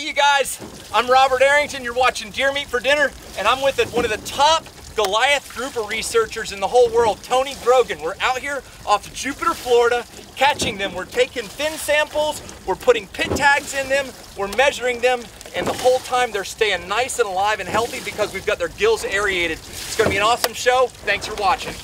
You guys, I'm Robert Arrington. You're watching Deer Meat for Dinner, and I'm with one of the top Goliath grouper researchers in the whole world, Tony Grogan. We're out here off of Jupiter, Florida, catching them. We're taking fin samples, we're putting pit tags in them, we're measuring them, and the whole time they're staying nice and alive and healthy because we've got their gills aerated. It's gonna be an awesome show. Thanks for watching.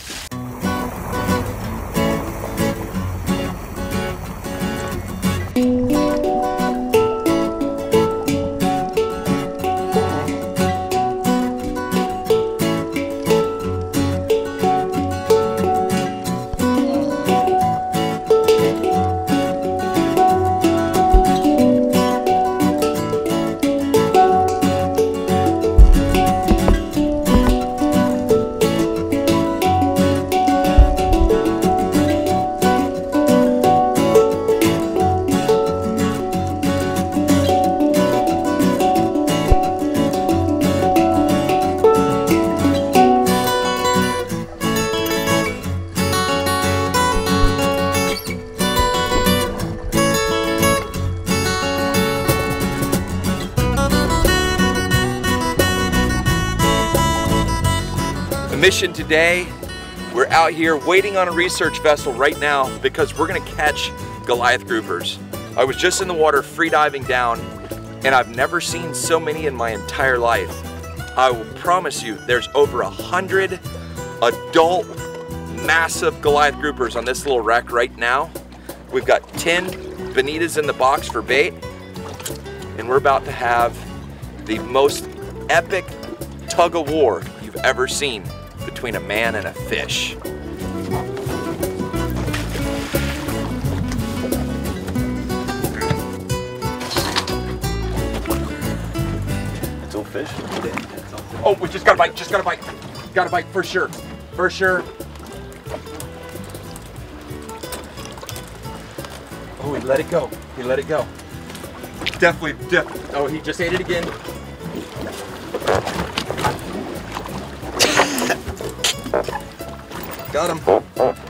The mission today, we're out here waiting on a research vessel right now because we're gonna catch Goliath groupers. I was just in the water free diving down and I've never seen so many in my entire life. I will promise you there's over a hundred adult massive Goliath groupers on this little wreck right now. We've got 10 bonitas in the box for bait and we're about to have the most epic tug of war you've ever seen between a man and a fish. It's all fish. Oh, we just got a bite, just got a bite. Got a bite for sure, for sure. Oh, he let it go. He let it go. Definitely, def oh, he just ate it again. Got him.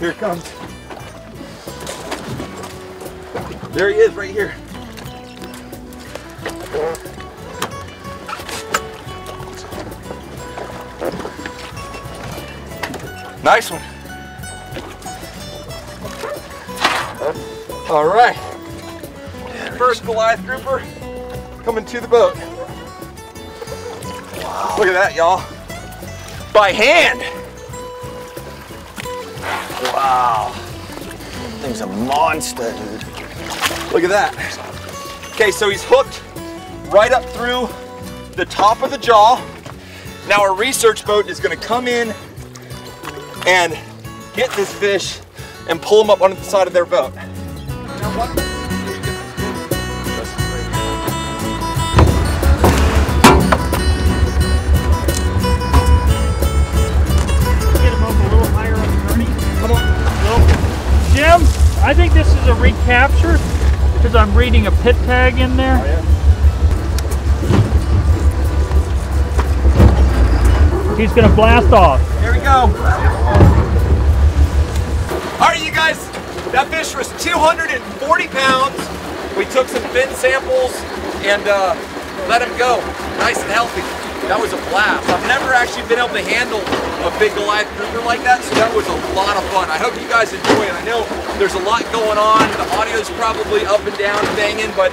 Here it comes. There he is right here. Nice one. All right. First Goliath grouper coming to the boat. Look at that, y'all. By hand. Wow. Thing's a monster, dude. Look at that. Okay, so he's hooked right up through the top of the jaw. Now our research boat is gonna come in and get this fish and pull him up onto the side of their boat. Is a recapture because I'm reading a pit tag in there. He's gonna blast off. Here we go. All right, you guys, that fish was 240 pounds. We took some fin samples and uh, let him go, nice and healthy. That was a blast. I've never actually been able to handle a big Goliath grouper like that, so that was a lot of fun. I hope you guys enjoy it. I know there's a lot going on. The audio's probably up and down, banging, but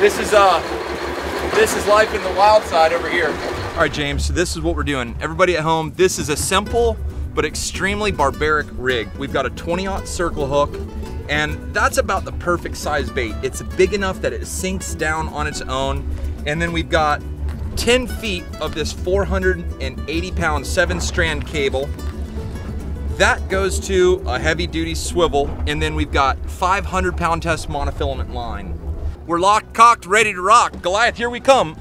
this is uh, this is life in the wild side over here. All right, James, so this is what we're doing. Everybody at home, this is a simple but extremely barbaric rig. We've got a 20-aught circle hook, and that's about the perfect size bait. It's big enough that it sinks down on its own, and then we've got 10 feet of this 480 pound seven strand cable. That goes to a heavy duty swivel, and then we've got 500 pound test monofilament line. We're locked, cocked, ready to rock. Goliath, here we come.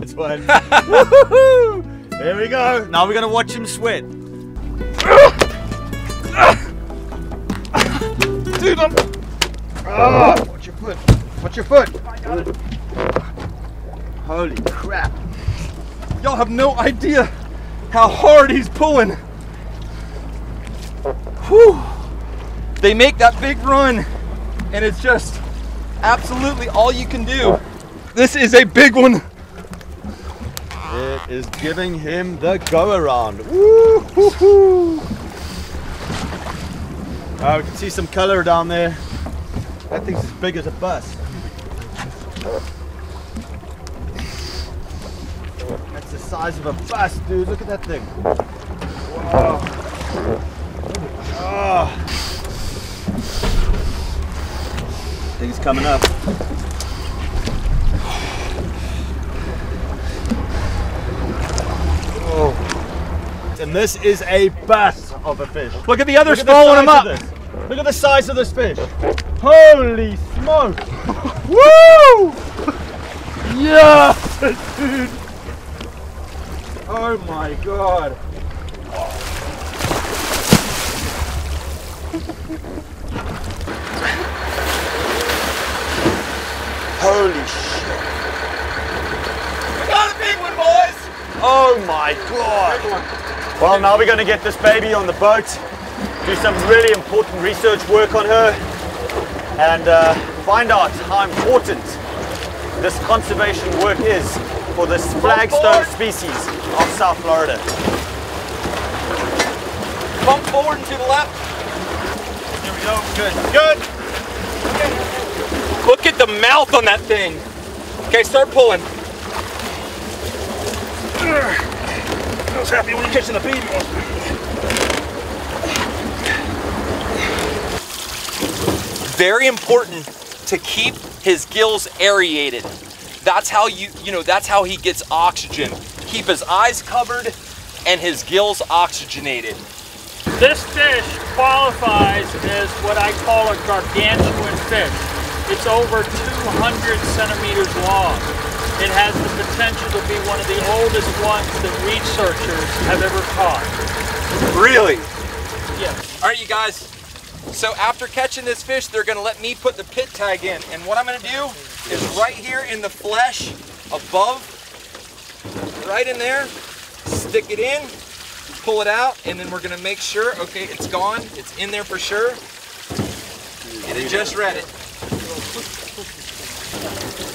It's fun. Woohoo! There we go. Now we're gonna watch him sweat. Dude, I'm. Ah, watch your foot. Watch your foot. Holy crap. Y'all have no idea how hard he's pulling. Whew. They make that big run, and it's just absolutely all you can do. This is a big one. It is giving him the go around. Woo hoo hoo. Uh, we can see some color down there. That thing's as big as a bus. That's the size of a bus, dude. Look at that thing. Wow. Ah. Thing's coming up. Oh. And this is a bus of a fish. Look at the others Look at the following him up. Look at the size of this fish. Holy smoke! Woo! Yes, dude. Oh my god. Holy shit. We Got a big one, boys. Oh my god. Well, now we're going to get this baby on the boat, do some really important research work on her, and uh, find out how important this conservation work is for this flagstone species South Florida. Bump forward and to the left. Here we go. Good. Good. Look at the mouth on that thing. Okay, start pulling. I was happy when you're catching the baby one. very important to keep his gills aerated. That's how you, you know, that's how he gets oxygen. Keep his eyes covered and his gills oxygenated. This fish qualifies as what I call a gargantuan fish. It's over 200 centimeters long. It has the potential to be one of the oldest ones that researchers have ever caught. Really? Yes. All right, you guys. So after catching this fish, they're gonna let me put the pit tag in. And what I'm gonna do is right here in the flesh above, right in there, stick it in, pull it out, and then we're gonna make sure, okay, it's gone, it's in there for sure. And it just read it.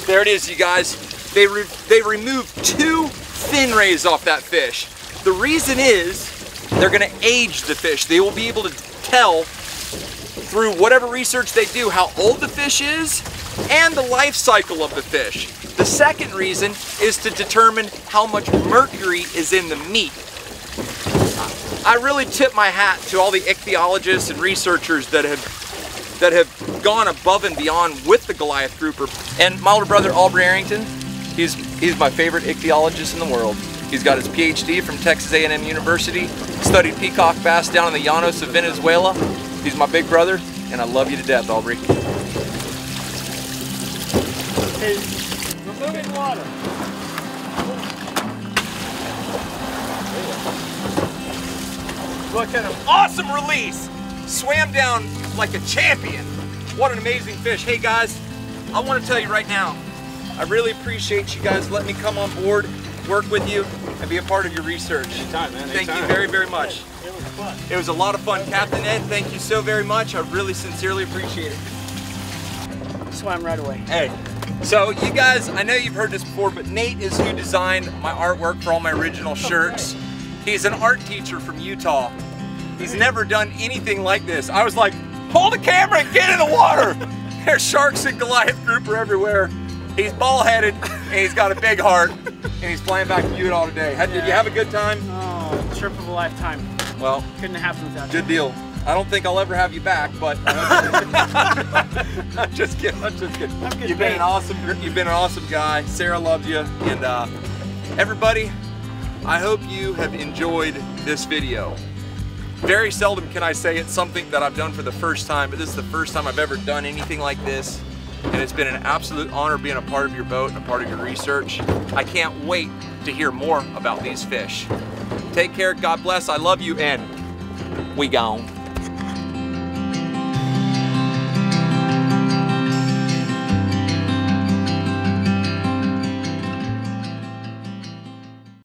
There it is, you guys. They, re they removed two fin rays off that fish. The reason is they're gonna age the fish. They will be able to tell through whatever research they do how old the fish is and the life cycle of the fish. The second reason is to determine how much mercury is in the meat. I really tip my hat to all the ichthyologists and researchers that have that have gone above and beyond with the Goliath grouper. And my older brother Aubrey Arrington, he's he's my favorite ichthyologist in the world. He's got his PhD from Texas A&M University, studied peacock bass down in the Llanos of Venezuela. He's my big brother, and I love you to death, Aubrey. Okay, removing water. Look at him. Awesome release. Swam down like a champion. What an amazing fish. Hey guys, I want to tell you right now, I really appreciate you guys letting me come on board, work with you, and be a part of your research. Anytime, man, Thank you very, very much. It was fun. It was a lot of fun. Captain Ed, thank you so very much. I really sincerely appreciate it. Swam right away. Hey, so you guys, I know you've heard this before, but Nate is who designed my artwork for all my original oh, shirts. He's an art teacher from Utah. He's never done anything like this. I was like, hold the camera and get in the water. There's sharks and Goliath grouper everywhere. He's ball-headed and he's got a big heart and he's flying back to Utah today. Did you have a good time? Oh, trip of a lifetime. Well, Couldn't happen without you. good deal. I don't think I'll ever have you back, but I'm just kidding. I'm just kidding. You've been an awesome. You've been an awesome guy. Sarah loves you, and uh, everybody. I hope you have enjoyed this video. Very seldom can I say it's something that I've done for the first time, but this is the first time I've ever done anything like this. And it's been an absolute honor being a part of your boat and a part of your research. I can't wait to hear more about these fish. Take care, God bless, I love you, and we gone.